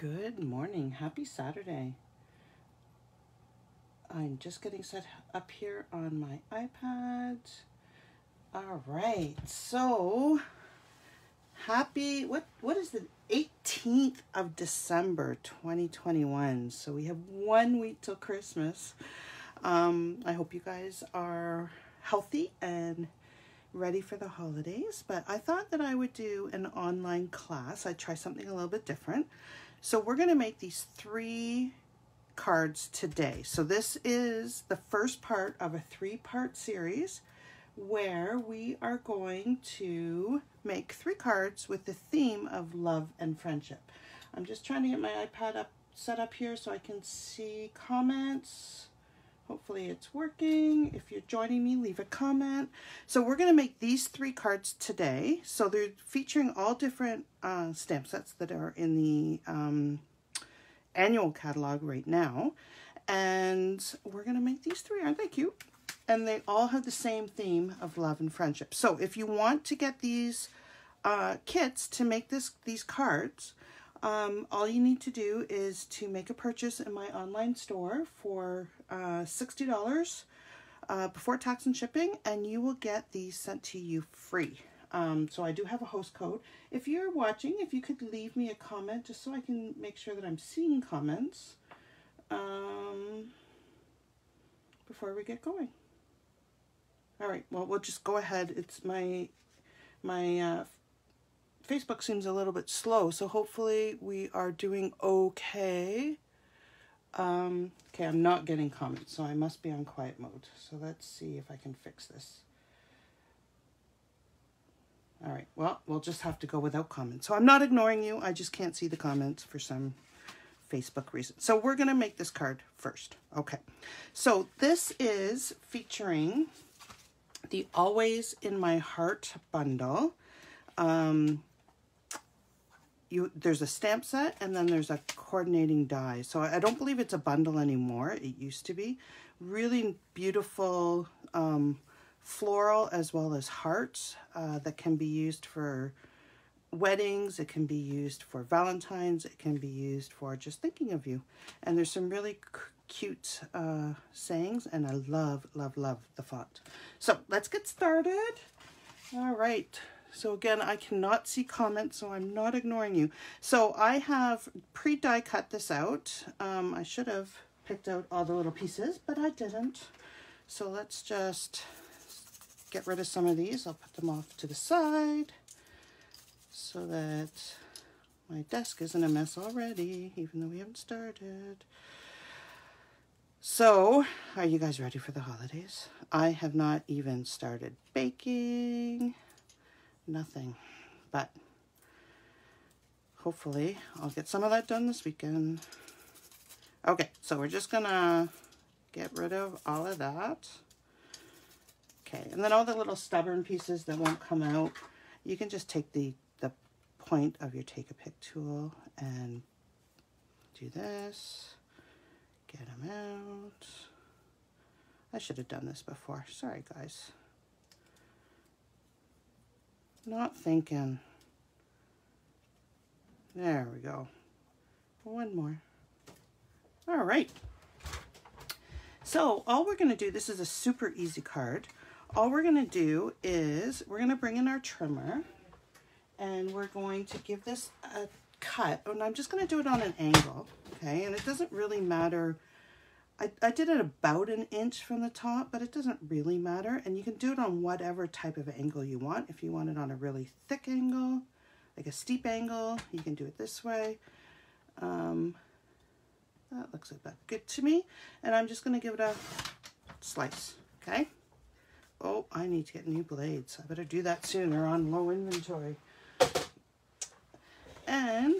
Good morning. Happy Saturday. I'm just getting set up here on my iPad. All right. So, happy what what is the 18th of December 2021. So we have 1 week till Christmas. Um I hope you guys are healthy and ready for the holidays, but I thought that I would do an online class. I'd try something a little bit different. So we're going to make these three cards today. So this is the first part of a three-part series where we are going to make three cards with the theme of love and friendship. I'm just trying to get my iPad up set up here so I can see comments. Hopefully it's working. If you're joining me, leave a comment. So we're going to make these three cards today. So they're featuring all different uh, stamp sets that are in the um, annual catalog right now. And we're going to make these three. Aren't they cute? And they all have the same theme of love and friendship. So if you want to get these uh, kits to make this these cards, um, all you need to do is to make a purchase in my online store for uh, $60 uh, before tax and shipping, and you will get these sent to you free. Um, so I do have a host code. If you're watching, if you could leave me a comment just so I can make sure that I'm seeing comments um, before we get going. All right, well, we'll just go ahead. It's my, my uh, Facebook seems a little bit slow, so hopefully we are doing okay. Um, okay, I'm not getting comments, so I must be on quiet mode. So let's see if I can fix this. All right, well, we'll just have to go without comments. So I'm not ignoring you. I just can't see the comments for some Facebook reason. So we're going to make this card first. Okay, so this is featuring the Always in My Heart bundle. Um, you there's a stamp set and then there's a coordinating die. So I don't believe it's a bundle anymore. It used to be. Really beautiful um, floral as well as hearts uh, that can be used for weddings. It can be used for Valentine's. It can be used for just thinking of you. And there's some really cute uh, sayings and I love, love, love the font. So let's get started. All right. So again, I cannot see comments, so I'm not ignoring you. So I have pre-die cut this out. Um, I should have picked out all the little pieces, but I didn't. So let's just get rid of some of these. I'll put them off to the side so that my desk isn't a mess already, even though we haven't started. So, are you guys ready for the holidays? I have not even started baking nothing. But hopefully I'll get some of that done this weekend. Okay, so we're just gonna get rid of all of that. Okay, and then all the little stubborn pieces that won't come out, you can just take the, the point of your take a pick tool and do this, get them out. I should have done this before. Sorry, guys. Not thinking. There we go. One more. All right. So all we're going to do, this is a super easy card. All we're going to do is we're going to bring in our trimmer and we're going to give this a cut. And I'm just going to do it on an angle, okay? And it doesn't really matter I, I did it about an inch from the top, but it doesn't really matter. And you can do it on whatever type of angle you want. If you want it on a really thick angle, like a steep angle, you can do it this way. Um, that looks about good to me. And I'm just going to give it a slice, okay? Oh, I need to get new blades. I better do that soon. They're on low inventory. And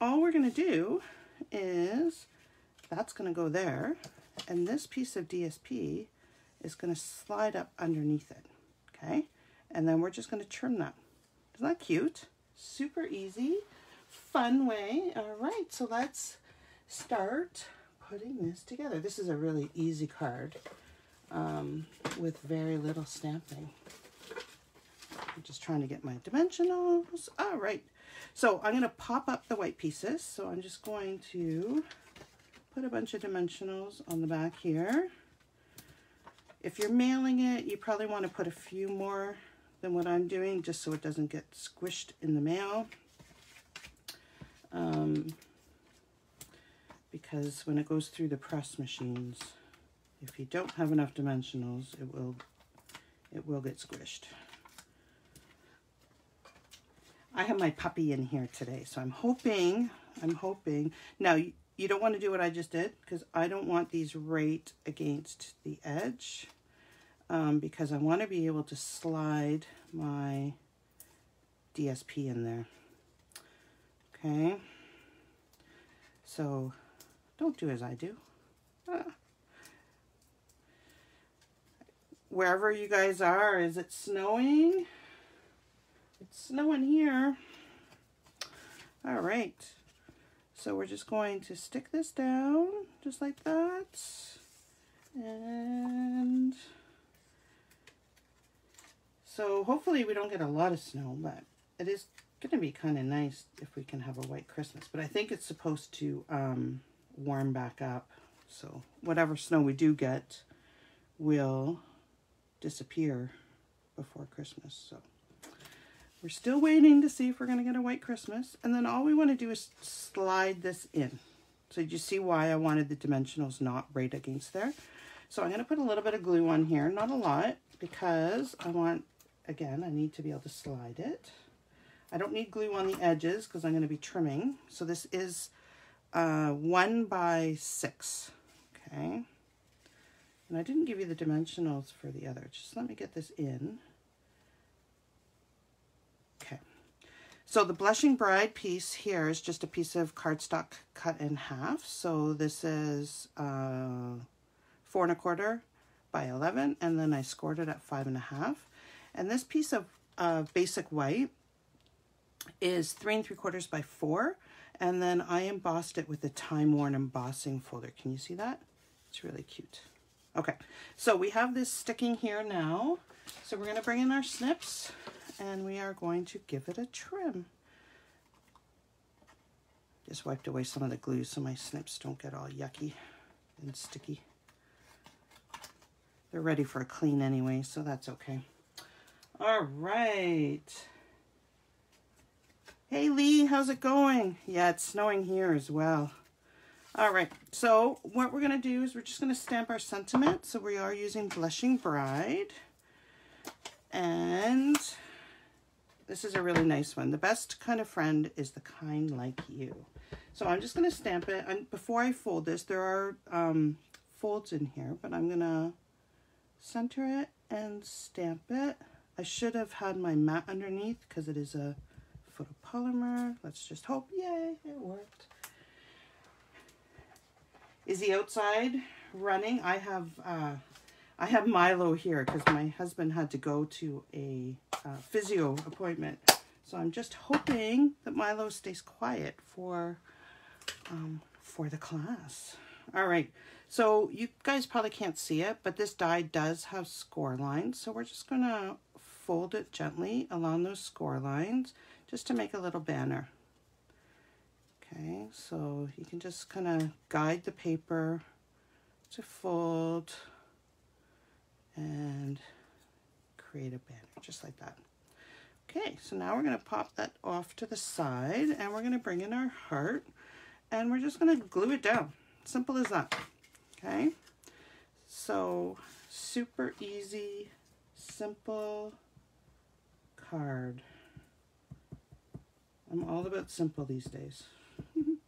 all we're going to do is that's going to go there. And this piece of DSP is going to slide up underneath it, okay? And then we're just going to trim that. Isn't that cute? Super easy, fun way. All right, so let's start putting this together. This is a really easy card um, with very little stamping. I'm just trying to get my dimensionals. All right, So I'm going to pop up the white pieces. So I'm just going to put a bunch of dimensionals on the back here. If you're mailing it, you probably want to put a few more than what I'm doing just so it doesn't get squished in the mail. Um, because when it goes through the press machines, if you don't have enough dimensionals, it will it will get squished. I have my puppy in here today, so I'm hoping, I'm hoping. Now, you, don't want to do what I just did because I don't want these right against the edge um, because I want to be able to slide my DSP in there. Okay. So don't do as I do. Ah. Wherever you guys are, is it snowing? It's snowing here. All right. So we're just going to stick this down just like that. And so hopefully we don't get a lot of snow, but it is going to be kind of nice if we can have a white Christmas. But I think it's supposed to um, warm back up. So whatever snow we do get will disappear before Christmas. So we're still waiting to see if we're going to get a white Christmas. And then all we want to do is slide this in. So you see why I wanted the dimensionals not right against there. So I'm going to put a little bit of glue on here, not a lot, because I want, again, I need to be able to slide it. I don't need glue on the edges because I'm going to be trimming. So this is uh, one by six, okay? And I didn't give you the dimensionals for the other. Just let me get this in. Okay. So the Blushing Bride piece here is just a piece of cardstock cut in half. So this is uh, four and a quarter by 11, and then I scored it at five and a half. And this piece of uh, basic white is three and three quarters by four. And then I embossed it with a Time Worn embossing folder. Can you see that? It's really cute. Okay, so we have this sticking here now. So we're to bring in our snips and we are going to give it a trim. Just wiped away some of the glue so my snips don't get all yucky and sticky. They're ready for a clean anyway, so that's okay. All right. Hey Lee, how's it going? Yeah, it's snowing here as well. All right, so what we're going to do is we're just going to stamp our sentiment. So we are using Blushing Bride. And this is a really nice one. The best kind of friend is the kind like you. So I'm just going to stamp it. And before I fold this, there are um, folds in here, but I'm going to center it and stamp it. I should have had my mat underneath because it is a photopolymer. Let's just hope, yay, it worked. Is he outside running? I have uh, I have Milo here because my husband had to go to a uh, physio appointment. So I'm just hoping that Milo stays quiet for um, for the class. All right, so you guys probably can't see it, but this die does have score lines. So we're just gonna fold it gently along those score lines just to make a little banner. Okay, so you can just kind of guide the paper to fold and create a banner, just like that. Okay, so now we're going to pop that off to the side and we're going to bring in our heart and we're just going to glue it down. Simple as that. Okay, so super easy, simple card. I'm all about simple these days.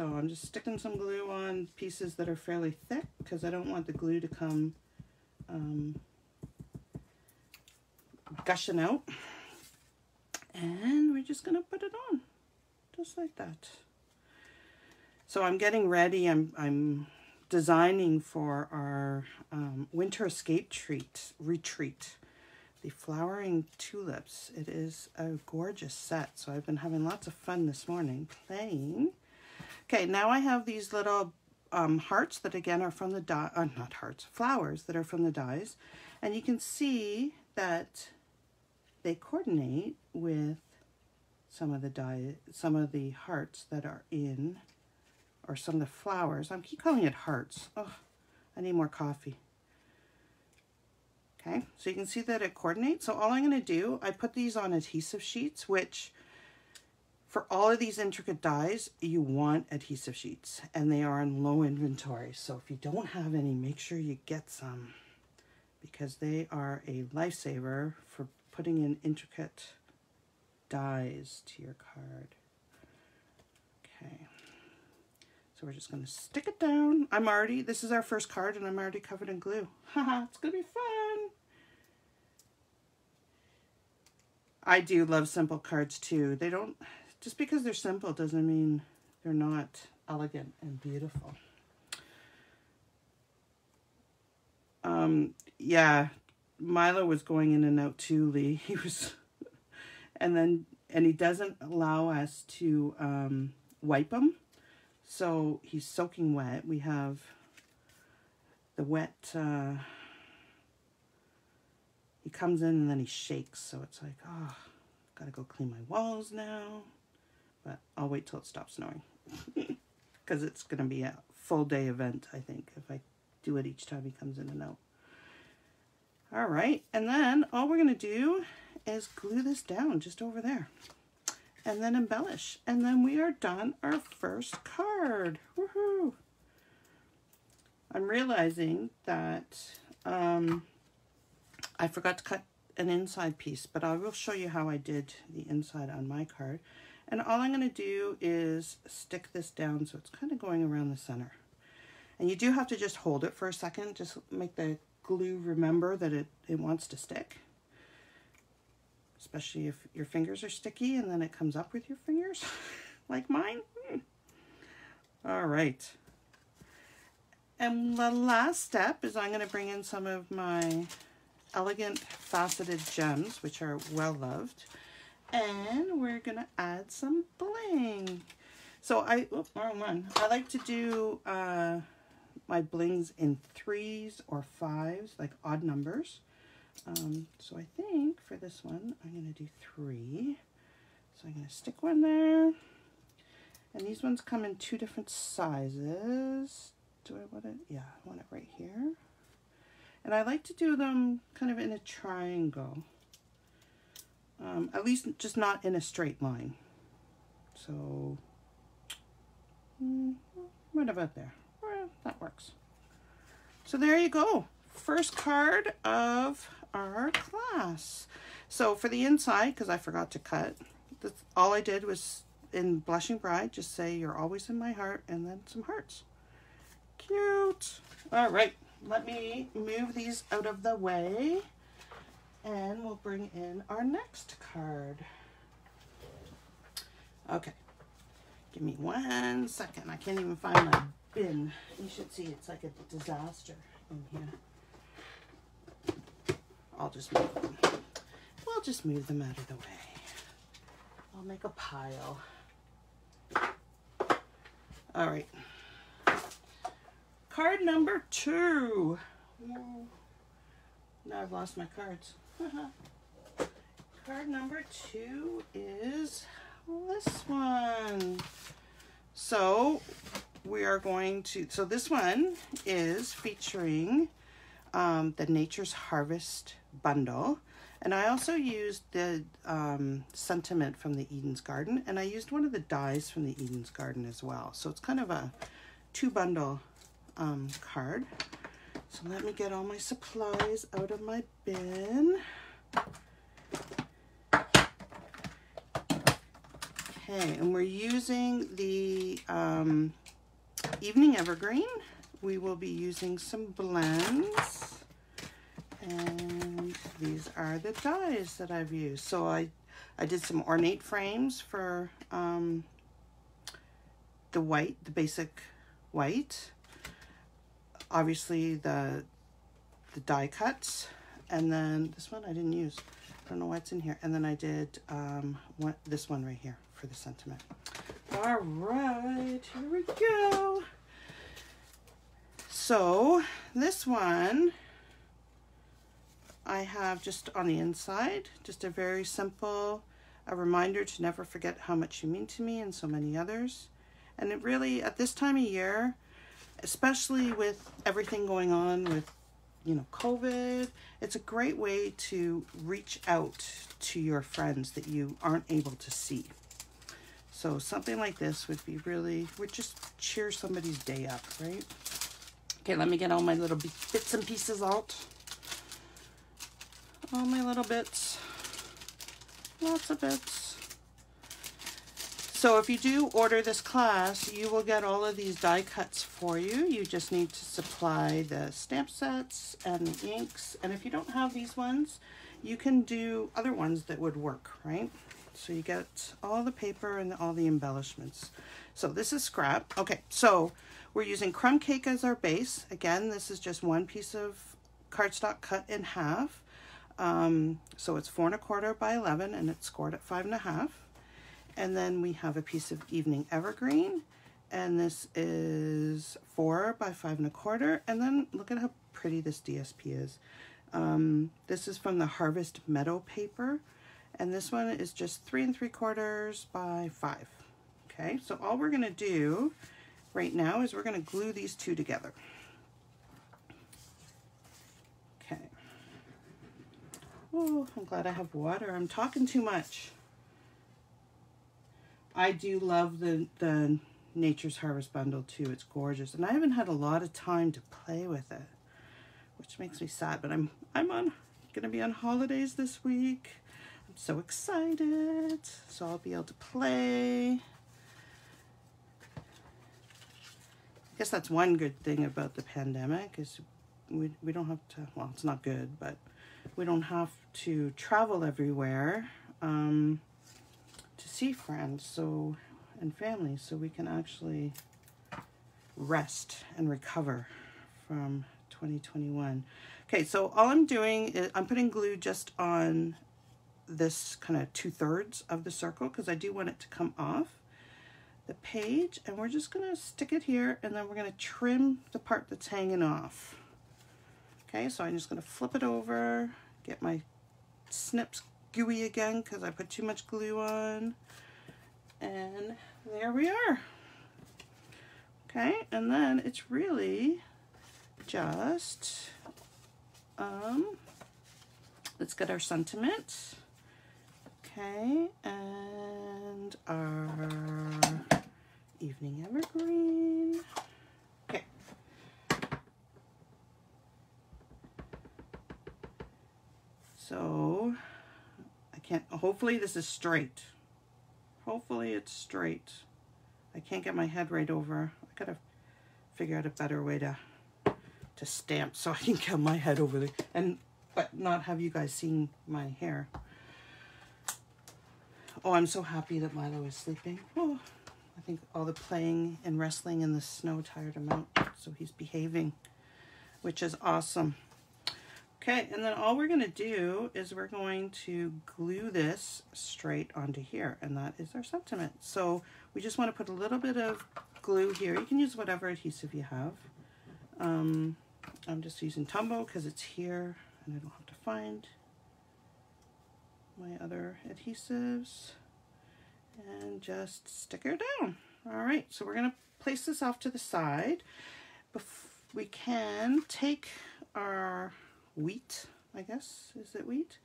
so I'm just sticking some glue on pieces that are fairly thick because I don't want the glue to come um, gushing out. And we're just going to put it on just like that. So I'm getting ready. I'm, I'm designing for our um, winter escape treat retreat the Flowering Tulips. It is a gorgeous set, so I've been having lots of fun this morning playing. Okay, now I have these little um, hearts that again are from the die, uh, not hearts, flowers that are from the dies. And you can see that they coordinate with some of the die, some of the hearts that are in, or some of the flowers. I am keep calling it hearts. Oh, I need more coffee. Okay, so you can see that it coordinates. So all I'm going to do, I put these on adhesive sheets, which for all of these intricate dies, you want adhesive sheets, and they are in low inventory. So if you don't have any, make sure you get some because they are a lifesaver for putting in intricate dies to your card. Okay. So we're just going to stick it down. I'm already, this is our first card and I'm already covered in glue. Haha, it's going to be fun. I do love simple cards too. They don't, just because they're simple doesn't mean they're not elegant and beautiful. Um, yeah, Milo was going in and out too, Lee. He was, and then, and he doesn't allow us to um, wipe him. So he's soaking wet. We have the wet, uh, he comes in and then he shakes. So it's like, oh, gotta go clean my walls now. But I'll wait till it stops snowing. Because it's going to be a full day event, I think, if I do it each time he comes in and out. All right, and then all we're going to do is glue this down just over there. And then embellish. And then we are done our first card. Woohoo! I'm realizing that um, I forgot to cut an inside piece, but I will show you how I did the inside on my card. And all I'm going to do is stick this down so it's kind of going around the center. And you do have to just hold it for a second, just make the glue remember that it, it wants to stick. Especially if your fingers are sticky and then it comes up with your fingers, like mine. Hmm. All right. And the last step is I'm going to bring in some of my elegant faceted gems, which are well loved. And we're to add some bling. So I, oh, wrong one. I like to do uh, my blings in threes or fives, like odd numbers. Um, so I think for this one, I'm to do three. So I'm to stick one there. And these ones come in two different sizes. Do I want it? Yeah, I want it right here. And I like to do them kind of in a triangle. Um, at least just not in a straight line. So, mm, right about there. Well, that works. So there you go. First card of our class. So for the inside, because I forgot to cut, that's, all I did was in Blushing Bride, just say you're always in my heart and then some hearts. Cute. All right, let me move these out of the way. And we'll bring in our next card. Okay. Give me one second. I can't even find my bin. You should see it's like a disaster in here. I'll just move them. We'll just move them out of the way. I'll make a pile. All right. Card number two. Now I've lost my cards. Card number two is this one. So we are going to, so this one is featuring um, the Nature's Harvest bundle. And I also used the um, sentiment from the Eden's Garden, and I used one of the dies from the Eden's Garden as well. So it's kind of a two bundle um, card. So let me get all my supplies out of my bin. Okay, and we're using the um, Evening Evergreen. We will be using some blends. And these are the dies that I've used. So I, I did some ornate frames for um, the white, the basic white obviously the the die cuts and then this one I didn't use. I don't know why it's in here. And then I did um one, this one right here for the sentiment. All right here we go. So this one I have just on the inside just a very simple a reminder to never forget how much you mean to me and so many others. And it really, at this time of year, especially with everything going on with, you know, COVID, it's a great way to reach out to your friends that you aren't able to see. So something like this would be really, would just cheer somebody's day up, right? Okay, let me get all my little bits and pieces out. All my little bits. Lots of bits. So if you do order this class, you will get all of these die cuts for you. You just need to supply the stamp sets and the inks. And if you don't have these ones, you can do other ones that would work, right? So you get all the paper and all the embellishments. So this is scrap. Okay, so we're using crumb cake as our base. Again, this is just one piece of cardstock cut in half. Um, so it's four and a quarter by 11 and it's scored at five and a half. And then we have a piece of evening evergreen and this is four by five and a quarter. And then look at how pretty this DSP is. Um, this is from the Harvest Meadow paper. And this one is just three and three quarters by five. Okay, so all we're gonna do right now is we're gonna glue these two together. Okay. Oh, I'm glad I have water. I'm talking too much. I do love the, the Nature's Harvest bundle too. It's gorgeous. And I haven't had a lot of time to play with it, which makes me sad. But I'm, I'm on, gonna be on holidays this week. I'm so excited. So I'll be able to play. I guess that's one good thing about the pandemic is we, we don't have to, well, it's not good, but we don't have to travel everywhere um, to see friends so and family so we can actually rest and recover from 2021. Okay, so all I'm doing is I'm putting glue just on this kind of two-thirds of the circle because I do want it to come off the page and we're just going to stick it here and then we're going to trim the part that's hanging off. Okay, so I'm just going to flip it over, get my snips gooey again because I put too much glue on. And there we are. Okay, and then it's really just, um, let's get our sentiment. Okay, and our evening evergreen. Okay. So, can't, hopefully this is straight. Hopefully it's straight. I can't get my head right over. I gotta figure out a better way to to stamp so I can get my head over there and but not have you guys seeing my hair. Oh, I'm so happy that Milo is sleeping. Oh, I think all the playing and wrestling in the snow tired him out, so he's behaving, which is awesome. Okay, and then all we're going to do is we're going to glue this straight onto here, and that is our sentiment. So we just want to put a little bit of glue here. You can use whatever adhesive you have. Um, I'm just using Tombow because it's here, and I don't have to find my other adhesives and just stick her down. All right, so we're gonna place this off to the side. We can take our wheat, I guess, is it wheat?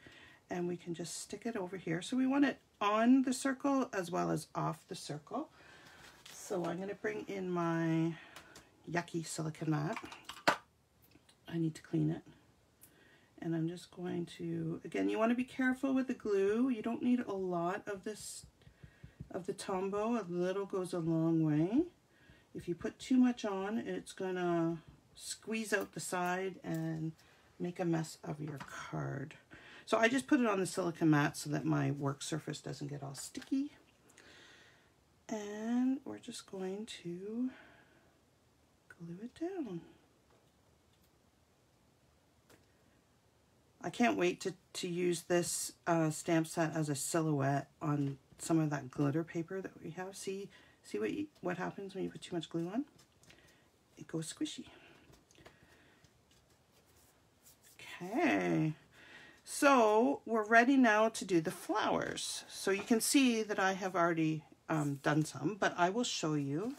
And we can just stick it over here. So we want it on the circle as well as off the circle. So I'm gonna bring in my yucky silicone mat. I need to clean it and I'm just going to, again, you want to be careful with the glue. You don't need a lot of this, of the Tombow. A little goes a long way. If you put too much on, it's going to squeeze out the side and make a mess of your card. So I just put it on the silicone mat so that my work surface doesn't get all sticky. And we're just going to glue it down. I can't wait to, to use this uh, stamp set as a silhouette on some of that glitter paper that we have. See, see what, you, what happens when you put too much glue on? It goes squishy. Okay, So we're ready now to do the flowers. So you can see that I have already um, done some, but I will show you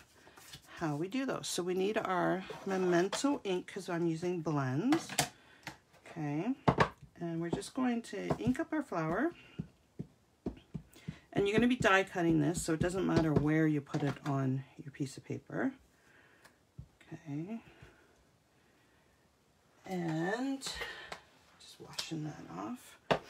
how we do those. So we need our Memento ink because I'm using blends. Okay, and we're just going to ink up our flower. And you're going to be die cutting this, so it doesn't matter where you put it on your piece of paper. Okay. And washing that off.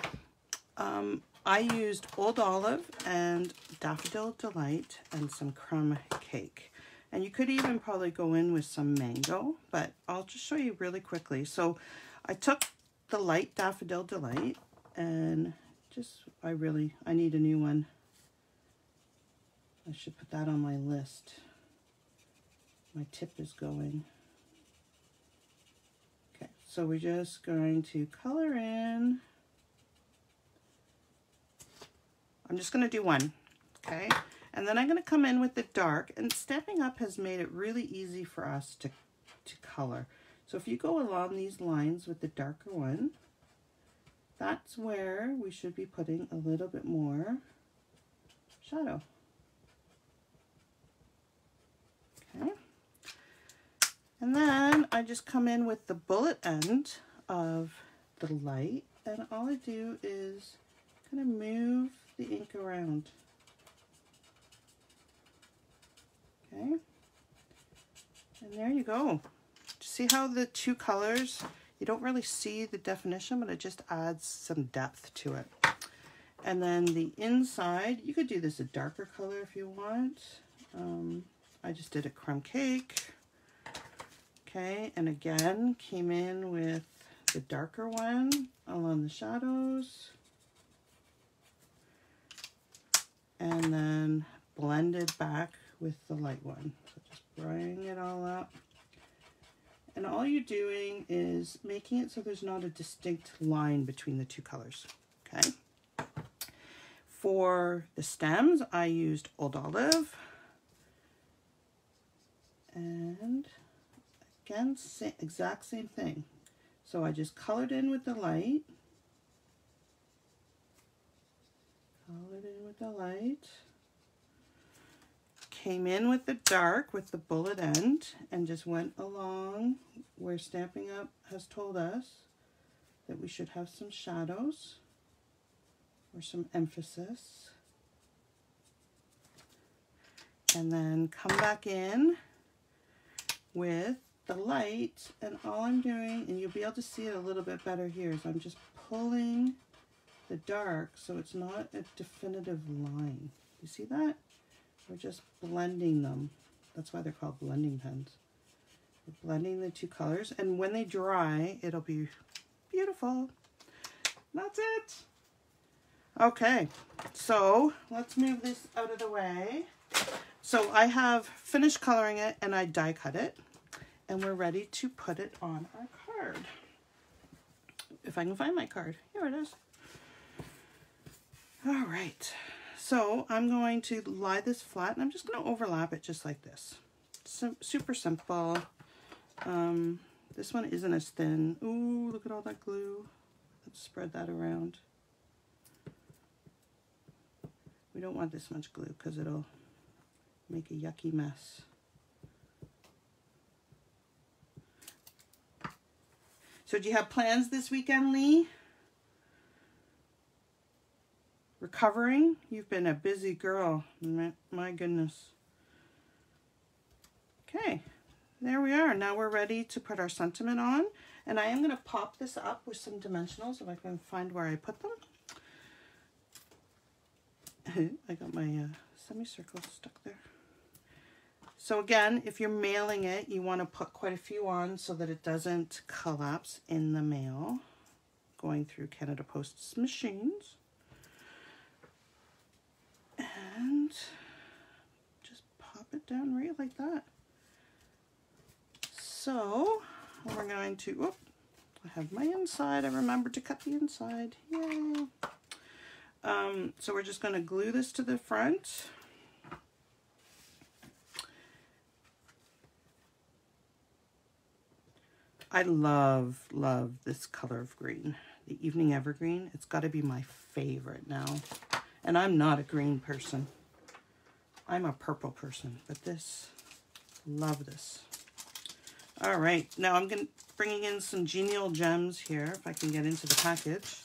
Um, I used Old Olive and Daffodil Delight and some crumb cake. And you could even probably go in with some mango, but I'll just show you really quickly. So I took the light Daffodil Delight and just, I really, I need a new one. I should put that on my list. My tip is going. So we're just going to color in. I'm just going to do one, okay? And then I'm going to come in with the dark, and Stampin' Up! has made it really easy for us to, to color. So if you go along these lines with the darker one, that's where we should be putting a little bit more shadow. Okay. And then I just come in with the bullet end of the light, and all I do is kind of move the ink around. Okay. And there you go. See how the two colors, you don't really see the definition, but it just adds some depth to it. And then the inside, you could do this a darker color if you want. Um, I just did a crumb cake. Okay, and again, came in with the darker one along the shadows. And then blended back with the light one. So just bring it all up. And all you're doing is making it so there's not a distinct line between the two colors, okay? For the stems, I used Old Olive. And again, same, exact same thing. So I just colored in with the light. Colored in with the light came in with the dark with the bullet end and just went along where Stampin' Up! has told us that we should have some shadows or some emphasis. And then come back in with the light and all I'm doing, and you'll be able to see it a little bit better here, is I'm just pulling the dark so it's not a definitive line. You see that? We're just blending them. That's why they're called blending pens. We're blending the two colors, and when they dry, it'll be beautiful. That's it. Okay, so let's move this out of the way. So I have finished coloring it, and I die cut it, and we're ready to put it on our card. If I can find my card. Here it is. All right. So I'm going to lie this flat and I'm just going to overlap it just like this. Sim super simple. Um, this one isn't as thin. Ooh, look at all that glue. Let's spread that around. We don't want this much glue because it'll make a yucky mess. So do you have plans this weekend, Lee? recovering. You've been a busy girl. My goodness. Okay, there we are. Now we're ready to put our sentiment on. And I am going to pop this up with some dimensionals if I can find where I put them. I got my uh, semicircle stuck there. So again, if you're mailing it, you want to put quite a few on so that it doesn't collapse in the mail going through Canada Post's machines. and just pop it down right like that. So we're going to, whoop, I have my inside. I remembered to cut the inside. Yay. Um, so we're just going to glue this to the front. I love, love this color of green. the Evening Evergreen. It's got to be my favorite now. And I'm not a green person. I'm a purple person, but this, love this. All right, now I'm going bringing in some Genial Gems here, if I can get into the package.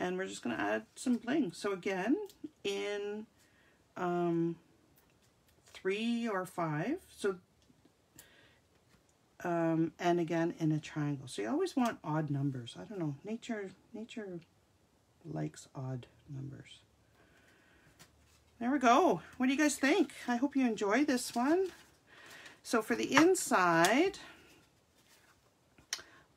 And we're just going to add some bling. So again, in um, three or five, so um, and again in a triangle. So you always want odd numbers. I don't know, nature, nature likes odd numbers. There we go. What do you guys think? I hope you enjoy this one. So for the inside,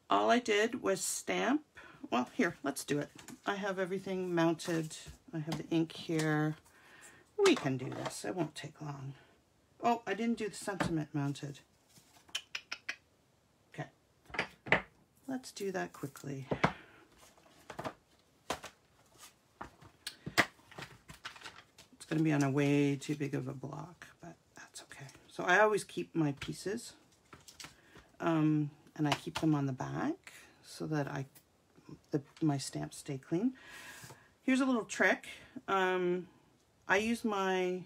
all I did was stamp. Well, here, let's do it. I have everything mounted. I have the ink here. We can do this. It won't take long. Oh, I didn't do the sentiment mounted. Let's do that quickly. It's going to be on a way too big of a block, but that's okay. So I always keep my pieces. Um, and I keep them on the back so that I the, my stamps stay clean. Here's a little trick. Um, I use my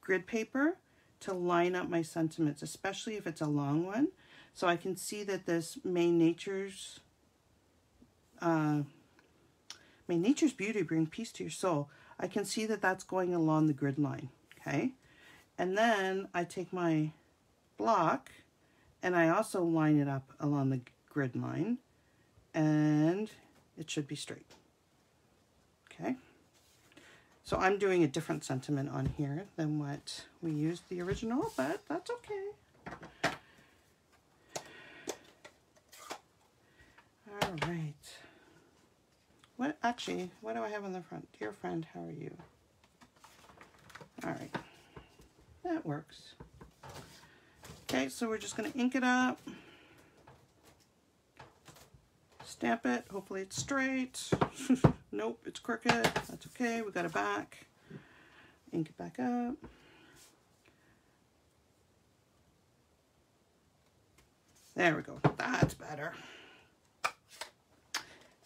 grid paper to line up my sentiments, especially if it's a long one. So I can see that this May Nature's uh, May Nature's Beauty bring peace to your soul. I can see that that's going along the grid line, okay? And then I take my block and I also line it up along the grid line and it should be straight. Okay. So I'm doing a different sentiment on here than what we used the original, but that's okay. All right. What, actually, what do I have on the front? Dear friend, how are you? All right. That works. Okay, so we're just going to ink it up. Stamp it. Hopefully it's straight. nope, it's crooked. That's okay. We got it back. Ink it back up. There we go. That's better.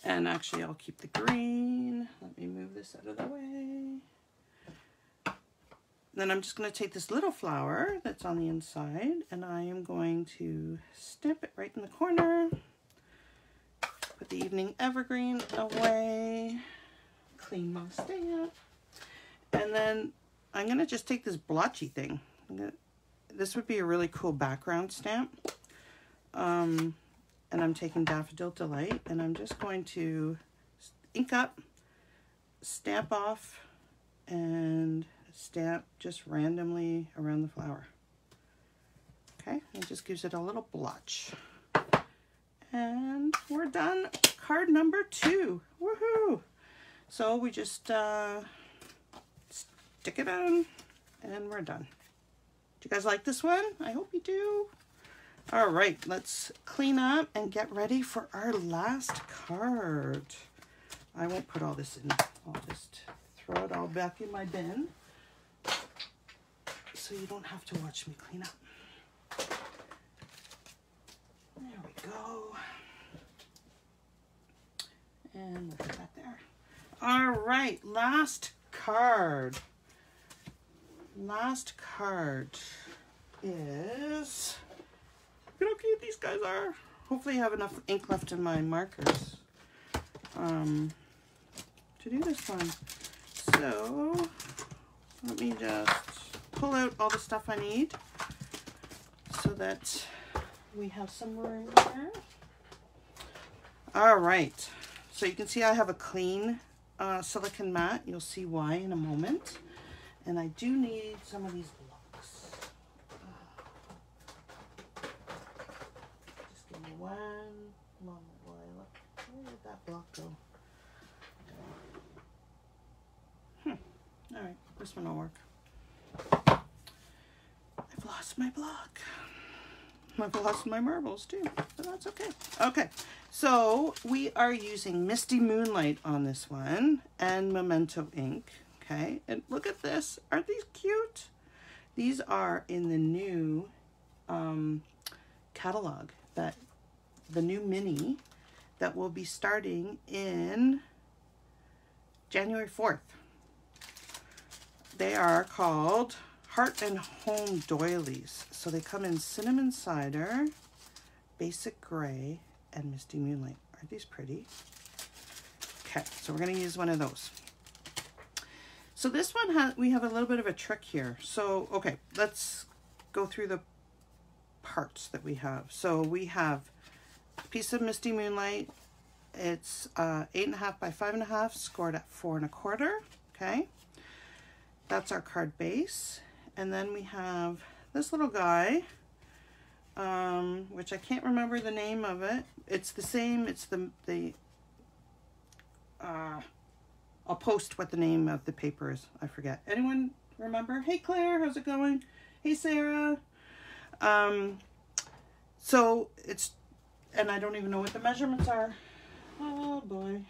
And actually, I'll keep the green. Let me move this out of the way. Then I'm just going to take this little flower that's on the inside and I am going to stamp it right in the corner. Put the evening evergreen away. Clean my stamp. And then I'm going to just take this blotchy thing. Gonna, this would be a really cool background stamp. Um, and I'm taking Daffodil Delight and I'm just going to ink up, stamp off, and stamp just randomly around the flower. Okay, it just gives it a little blotch. And we're done. Card number two. Woohoo! So we just uh, stick it on and we're done. Do you guys like this one? I hope you do. All right, let's clean up and get ready for our last card. I won't put all this in. I'll just throw it all back in my bin so you don't have to watch me clean up. There we go. And we'll put that there. All right, last card. Last card is, look how cute these guys are. Hopefully I have enough ink left in my markers um, to do this one. So, let me just pull out all the stuff I need so that we have some room here. All right, so you can see I have a clean uh, silicon mat. You'll see why in a moment. And I do need some of these blocks. Just give me one moment while I look. Where did that block go? Hmm. All right, this one will work I've lost my block. I've lost my marbles too, but that's okay. Okay, so we are using Misty Moonlight on this one and Memento ink. Okay, and look at this. Aren't these cute? These are in the new um, catalog, that the new mini that will be starting in January 4th. They are called Heart and Home Doilies. So they come in Cinnamon Cider, Basic Gray, and Misty Moonlight. Aren't these pretty? Okay, so we're going to use one of those. So this one, has we have a little bit of a trick here. So, okay, let's go through the parts that we have. So we have piece of Misty Moonlight. It's uh, eight and a half by five and a half, scored at four and a quarter. Okay, that's our card base. And then we have this little guy, um, which I can't remember the name of it. It's the same, it's the, the uh, I'll post what the name of the paper is. I forget. Anyone remember? Hey Claire, how's it going? Hey Sarah. Um, so it's, and I don't even know what the measurements are. Oh boy.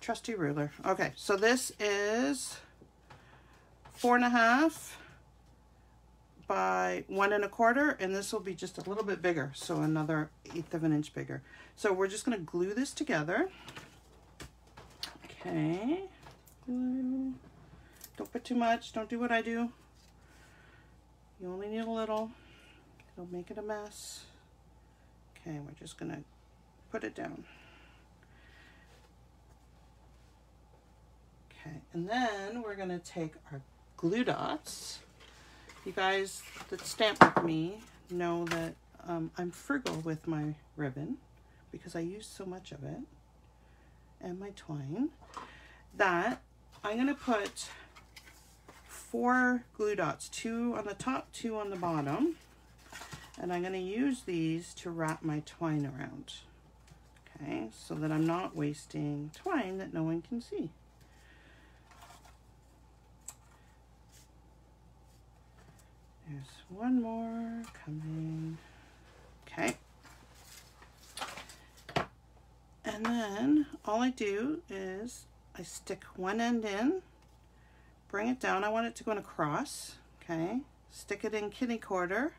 Trusty ruler. Okay, so this is four and a half by one and a quarter, and this will be just a little bit bigger, so another eighth of an inch bigger. So we're just going to glue this together. Okay. Don't put too much. Don't do what I do. You only need a little. It'll make it a mess. Okay, we're just to put it down. Okay, and then we're to take our glue dots. You guys that stamp with me know that um, I'm frugal with my ribbon because I use so much of it and my twine that I'm to put four glue dots, two on the top, two on the bottom. And I'm going to use these to wrap my twine around. Okay, so that I'm not wasting twine that no one can see. There's one more coming. Okay. And then all I do is I stick one end in, bring it down. I want it to go in across, okay? Stick it in kitty quarter,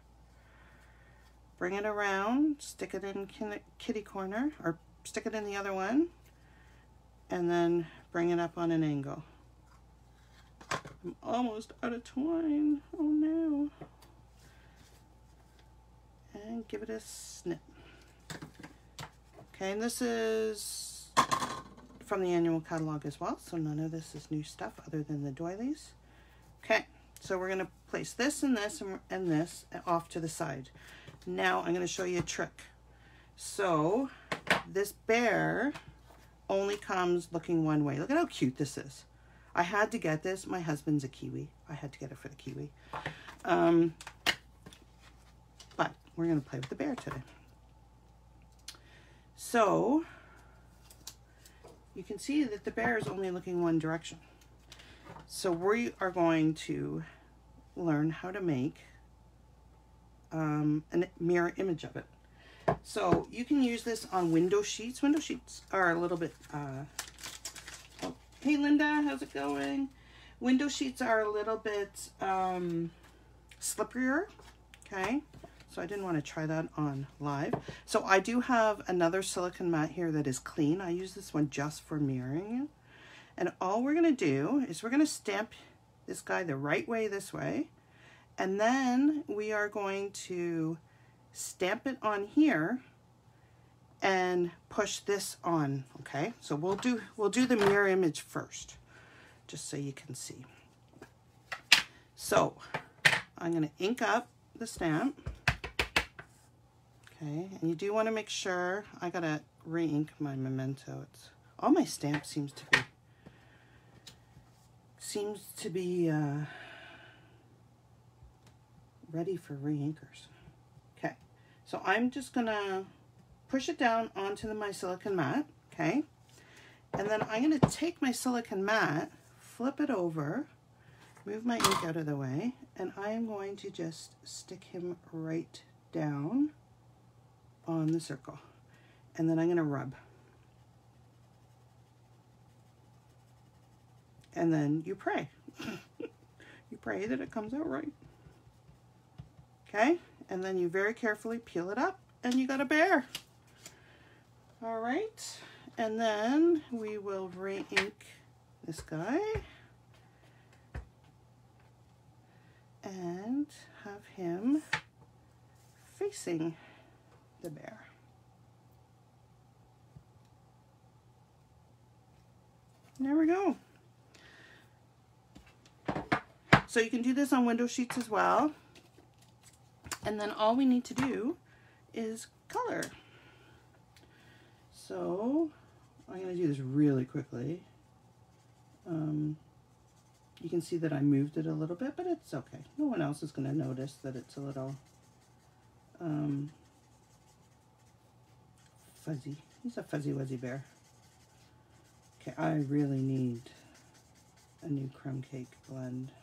bring it around, stick it in kitty corner, or stick it in the other one, and then bring it up on an angle. I'm almost out of twine. Oh no. And give it a snip. Okay, and this is from the annual catalog as well, so none of this is new stuff other than the doilies. Okay, so we're going to place this and this and this off to the side. Now I'm going to show you a trick. So this bear only comes looking one way. Look at how cute this is. I had to get this. My husband's a Kiwi. I had to get it for the Kiwi. Um, but we're going to play with the bear today. So you can see that the bear is only looking one direction. So we are going to learn how to make um, a mirror image of it. So you can use this on window sheets. Window sheets are a little bit uh, Hey Linda, how's it going? Window sheets are a little bit um, slipperier, okay? So I didn't want to try that on live. So I do have another silicone mat here that is clean. I use this one just for mirroring. And all we're going to do is we're going to stamp this guy the right way this way. And then we are going to stamp it on here and push this on, okay? So we'll do, we'll do the mirror image first, just so you can see. So I'm gonna ink up the stamp, okay? And you do wanna make sure, I gotta re-ink my memento. It's, all my stamps seems to be, seems to be uh, ready for re-inkers. Okay, so I'm just gonna push it down onto the, my silicone mat, okay? And then I'm to take my silicone mat, flip it over, move my ink out of the way, and I am going to just stick him right down on the circle. And then I'm to rub. And then you pray. you pray that it comes out right. Okay? And then you very carefully peel it up and you got a bear. All right, and then we will re-ink this guy and have him facing the bear. There we go. So you can do this on window sheets as well. And then all we need to do is color. So I'm going to do this really quickly. Um, you can see that I moved it a little bit, but it's okay. No one else is going to notice that it's a little um, fuzzy. He's a fuzzy wuzzy bear. Okay, I really need a new crumb cake blend.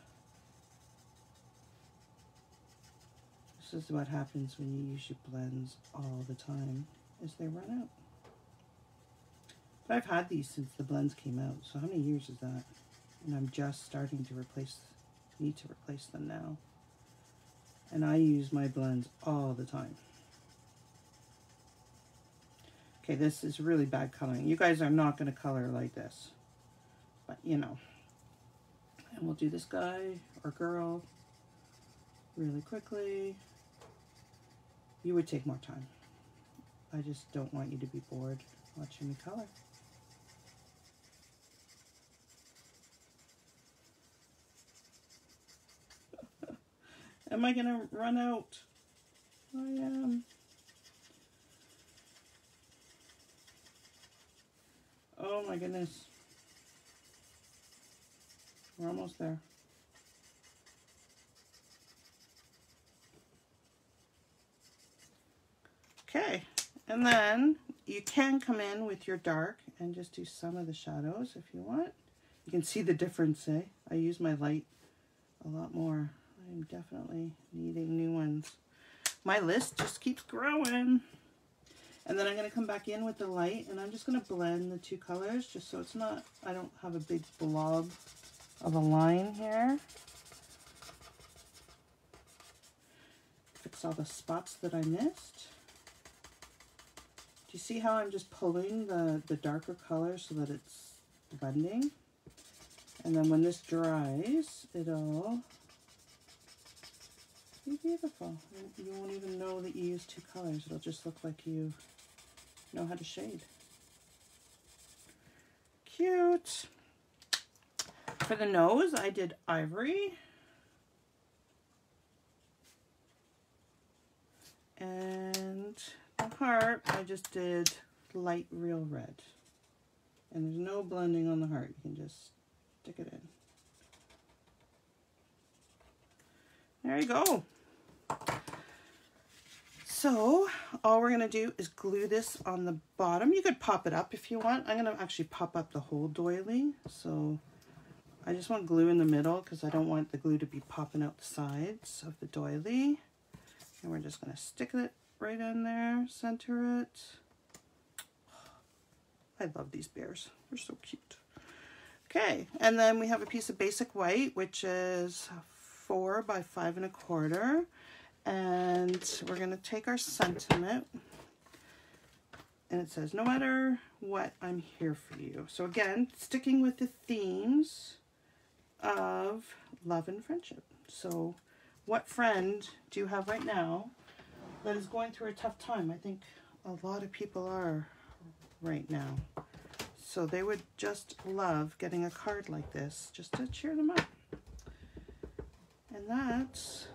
This is what happens when you use your blends all the time, is they run out. But I've had these since the blends came out, so how many years is that? And I'm just starting to replace, need to replace them now. And I use my blends all the time. Okay, this is really bad coloring. You guys are not going to color like this. But, you know. And we'll do this guy or girl really quickly. You would take more time. I just don't want you to be bored watching me color. Am I going to run out? I am. Oh my goodness. We're almost there. Okay, and then you can come in with your dark and just do some of the shadows if you want. You can see the difference, eh? I use my light a lot more. I'm definitely needing new ones. My list just keeps growing. And then I'm going to come back in with the light and I'm just going to blend the two colors just so it's not, I don't have a big blob of a line here. Fix all the spots that I missed. You see how I'm just pulling the, the darker color so that it's blending? And then when this dries, it'll be beautiful. You won't even know that you used two colors. It'll just look like you know how to shade. Cute. For the nose, I did ivory. And heart, I just did light real red. And there's no blending on the heart. You can just stick it in. There you go. So all we're to do is glue this on the bottom. You could pop it up if you want. I'm to actually pop up the whole doily. So I just want glue in the middle because I don't want the glue to be popping out the sides of the doily. And we're just to stick it right in there, center it. I love these bears. They're so cute. Okay, and then we have a piece of basic white, which is four by five and a quarter. And we're to take our sentiment. And it says, no matter what, I'm here for you. So again, sticking with the themes of love and friendship. So what friend do you have right now that is going through a tough time? I think a lot of people are right now. So they would just love getting a card like this just to cheer them up. And that's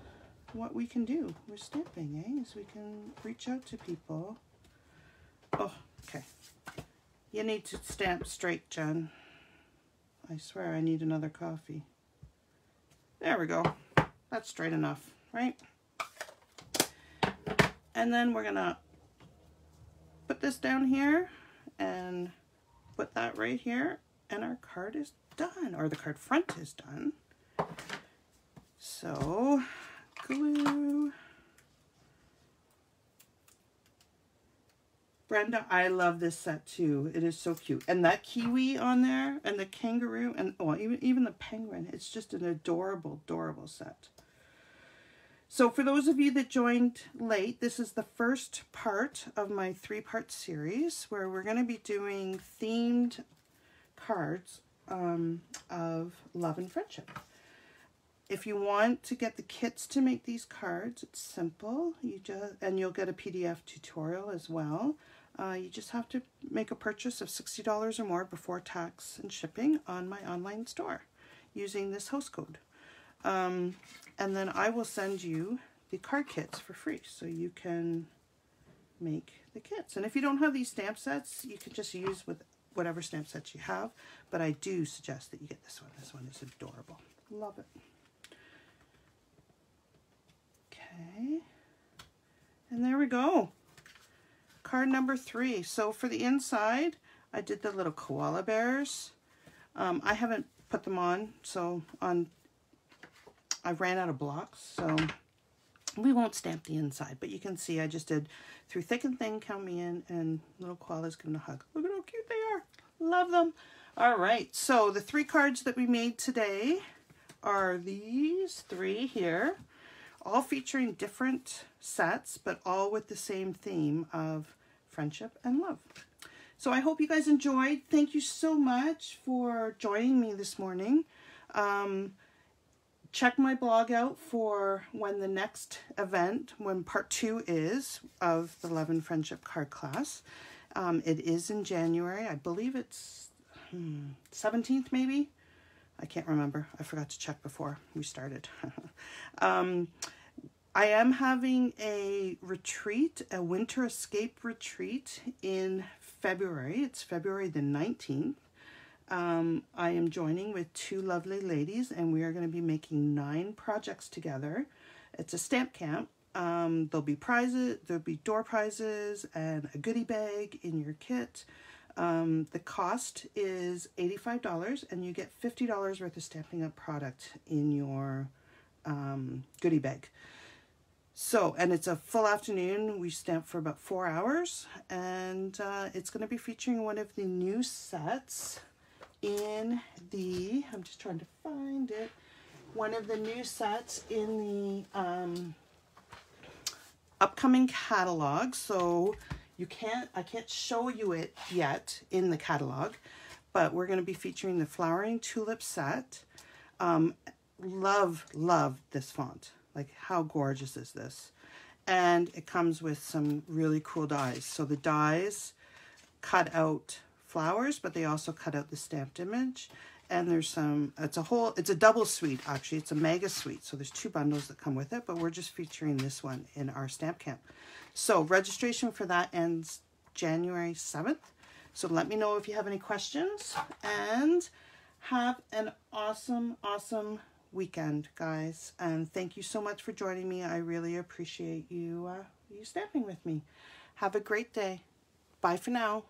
what we can do We're stamping, eh? Is we can reach out to people. Oh, okay. You need to stamp straight, Jen. I swear I need another coffee. There we go. That's straight enough, right? And then we're gonna put this down here and put that right here and our card is done, or the card front is done. So glue. Brenda, I love this set too. It is so cute. And that kiwi on there and the kangaroo and well, even, even the penguin. It's just an adorable, adorable set. So for those of you that joined late, this is the first part of my three-part series where we're going to be doing themed cards um, of love and friendship. If you want to get the kits to make these cards, it's simple. You just and you'll get a PDF tutorial as well. Uh, you just have to make a purchase of $60 or more before tax and shipping on my online store using this host code. Um, and then I will send you the card kits for free so you can make the kits. And if you don't have these stamp sets, you can just use with whatever stamp sets you have. But I do suggest that you get this one. This one is adorable. Love it. Okay. And there we go. Card number three. So for the inside, I did the little koala bears. Um, I haven't put them on, so on I ran out of blocks, so we won't stamp the inside, but you can see I just did through thick and thin, count me in, and little koalas giving a hug. Look at how cute they are. Love them. All right, so the three cards that we made today are these three here, all featuring different sets, but all with the same theme of friendship and love. So I hope you guys enjoyed. Thank you so much for joining me this morning. Um, check my blog out for when the next event, when part two is of the Love and Friendship card class. Um, it is in January. I believe it's hmm, 17th maybe. I can't remember. I forgot to check before we started. um, I am having a retreat, a winter escape retreat in February. It's February the 19th. Um, I am joining with two lovely ladies and we are going to be making nine projects together. It's a stamp camp. Um, there'll be prizes, there'll be door prizes and a goodie bag in your kit. Um, the cost is $85 and you get $50 worth of Stampin' Up product in your um, goodie bag. So, and it's a full afternoon. We stamp for about four hours and uh, it's going to be featuring one of the new sets in the, I'm just trying to find it, one of the new sets in the um, upcoming catalog. So you can't, I can't show you it yet in the catalog, but we're going to be featuring the Flowering Tulip set. Um, love, love this font. Like how gorgeous is this? And it comes with some really cool dies. So the dies cut out flowers, but they also cut out the stamped image. And there's some, it's a whole, it's a double suite actually. It's a mega suite. So there's two bundles that come with it, but we're just featuring this one in our stamp camp. So registration for that ends January 7th. So let me know if you have any questions and have an awesome, awesome weekend, guys. And thank you so much for joining me. I really appreciate you, uh, you stamping with me. Have a great day. Bye for now.